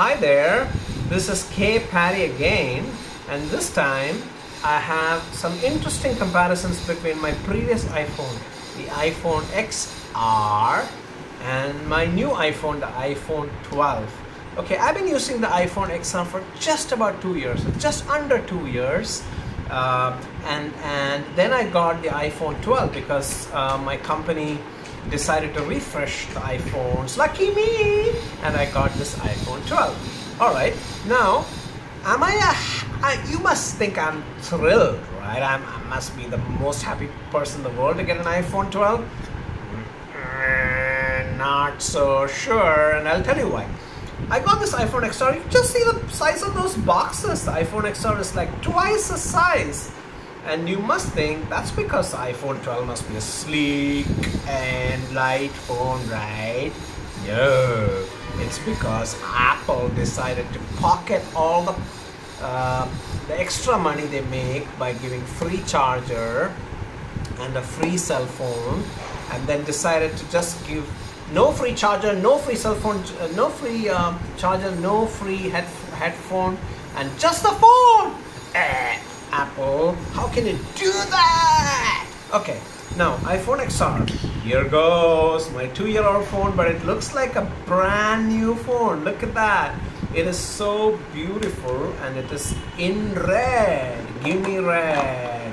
Hi there, this is K Patty again, and this time I have some interesting comparisons between my previous iPhone, the iPhone XR, and my new iPhone, the iPhone 12. Okay, I've been using the iPhone XR for just about two years, just under two years. Uh, and and then I got the iPhone 12 because uh, my company decided to refresh the iPhones. Lucky me! And I got this iPhone 12. All right, now, am I, a, I you must think I'm thrilled, right? I'm, I must be the most happy person in the world to get an iPhone 12. Mm, not so sure, and I'll tell you why. I got this iPhone XR. You just see the size of those boxes. The iPhone XR is like twice the size. And you must think that's because iPhone 12 must be a sleek and light phone, right? No, it's because Apple decided to pocket all the uh, the extra money they make by giving free charger and a free cell phone, and then decided to just give no free charger, no free cell phone, uh, no free uh, charger, no free head headphone, and just the phone. Eh, Apple, how can you do that? Okay, now iPhone XR. Here goes my two-year-old phone, but it looks like a brand new phone. Look at that. It is so beautiful, and it is in red. Give me red.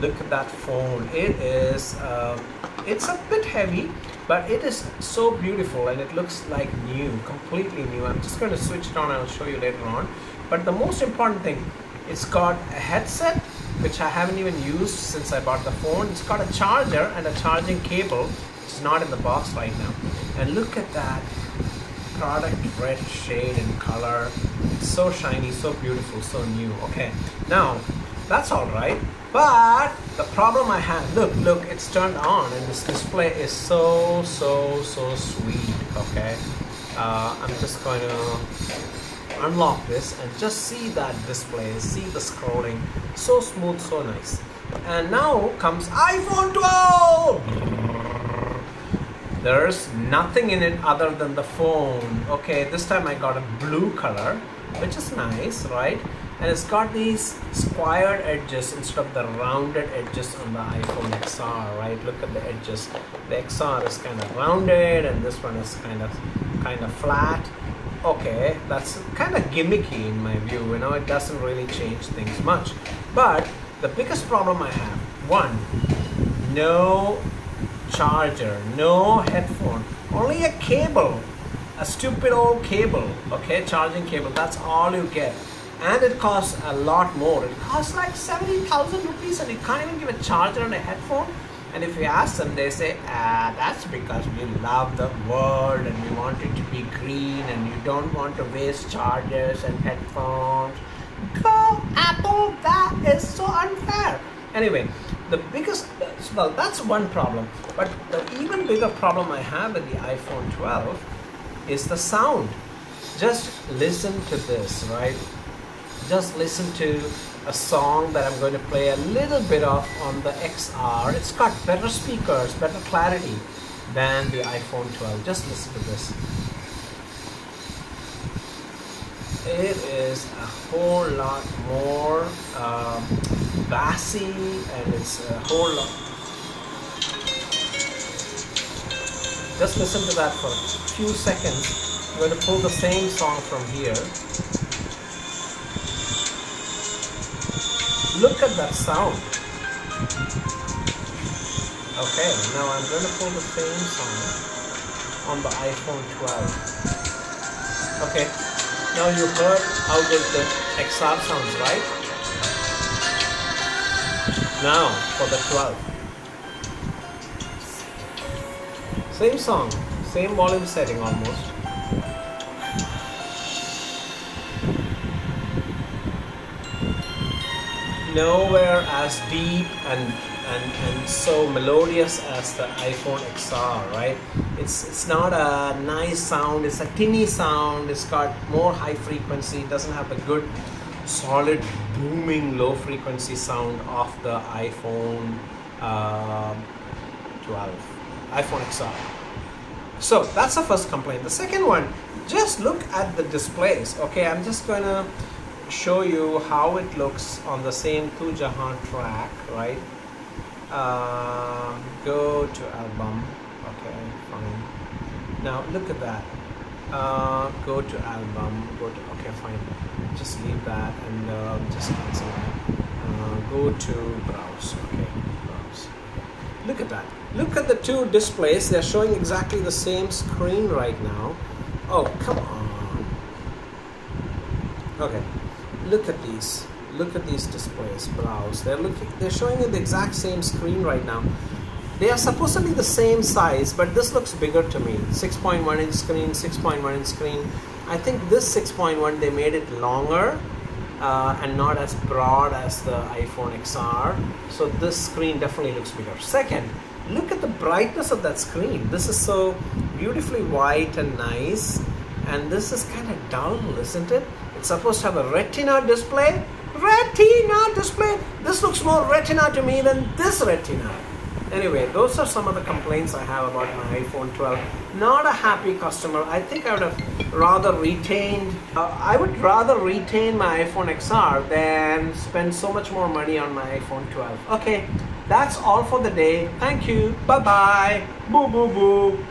Look at that phone. It is. Uh, it's a bit heavy but it is so beautiful and it looks like new completely new i'm just going to switch it on i'll show you later on but the most important thing it's got a headset which i haven't even used since i bought the phone. It's got a charger and a charging cable it's not in the box right now. And look at that product red shade and color. It's so shiny so beautiful so new. Okay now that's all right but the problem I have, look, look, it's turned on and this display is so, so, so sweet, okay? Uh, I'm just going to unlock this and just see that display, see the scrolling, so smooth, so nice. And now comes iPhone 12! There's nothing in it other than the phone. Okay, this time I got a blue color, which is nice, right? and it's got these squared edges instead of the rounded edges on the iPhone XR right look at the edges the XR is kind of rounded and this one is kind of kind of flat okay that's kind of gimmicky in my view you know it doesn't really change things much but the biggest problem I have one no charger no headphone only a cable a stupid old cable okay charging cable that's all you get and it costs a lot more. It costs like 70,000 rupees and you can't even give a charger and a headphone. And if you ask them, they say, ah, that's because we love the world and we want it to be green and you don't want to waste chargers and headphones. Go Apple, that is so unfair. Anyway, the biggest, well, that's one problem. But the even bigger problem I have with the iPhone 12 is the sound. Just listen to this, right? just listen to a song that I'm going to play a little bit of on the XR. It's got better speakers, better clarity than the iPhone 12. Just listen to this. It is a whole lot more um, bassy and it's a whole lot. Just listen to that for a few seconds. I'm going to pull the same song from here. Look at that sound. Okay, now I'm going to pull the same song on the iPhone 12. Okay, now you heard how good the XR sounds, right? Now for the 12. Same song, same volume setting almost. Nowhere as deep and and, and so melodious as the iPhone XR, right? It's it's not a nice sound. It's a tinny sound. It's got more high frequency. It doesn't have the good, solid, booming low frequency sound of the iPhone uh, 12, iPhone XR. So that's the first complaint. The second one, just look at the displays. Okay, I'm just to show you how it looks on the same Tu Jahan track, right? Um, go to album. Okay, fine. Now look at that. Uh, go to album. Go to okay, fine. Just leave that and uh, just cancel. Uh, go to browse. Okay, browse. Look at that. Look at the two displays. They're showing exactly the same screen right now. Oh, come on. Okay, look at these. Look at these displays. Browse. They're looking. They're showing you the exact same screen right now. They are supposedly the same size, but this looks bigger to me. 6.1 inch screen, 6.1 inch screen. I think this 6.1 they made it longer uh, and not as broad as the iPhone XR. So this screen definitely looks bigger. Second, look at the brightness of that screen. This is so beautifully white and nice. And this is kind of dull, isn't it? It's supposed to have a retina display. Retina display. This looks more retina to me than this retina. Anyway, those are some of the complaints I have about my iPhone 12. Not a happy customer. I think I would have rather retained, uh, I would rather retain my iPhone XR than spend so much more money on my iPhone 12. Okay, that's all for the day. Thank you. Bye bye. Boo boo boo.